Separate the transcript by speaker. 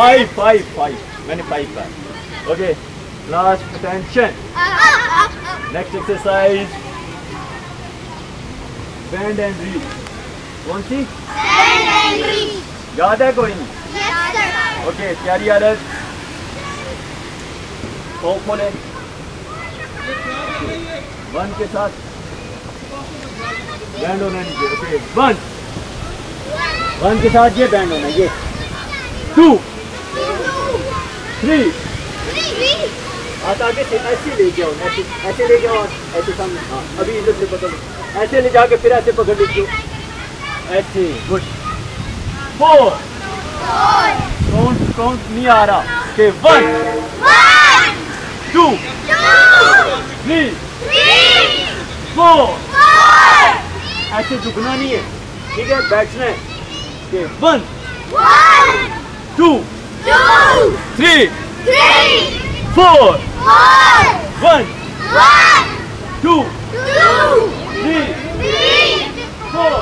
Speaker 1: Five five five मैंने five कहा okay last attention next exercise band and reel कौन सी याद है कोई नहीं ओके तैयारी आदत ओ खोले वन के साथ बैंड होना नीचे ओके वन वन के साथ ये बैंड होना ये आगे से ऐसे ले जाओ ऐसे ऐसे ले जाओ ऐसे सामने हाँ अभी इधर से पकड़ो ऐसे ले जाके फिर ऐसे पकड़ लीजिए ऐसे गुड फोर काउंट काउंट नहीं आ रहा okay one two three four ऐसे झुकना नहीं है। ठीक है बैठना है। Okay one two Three. Three. Four. Four. One. One. Two. Two.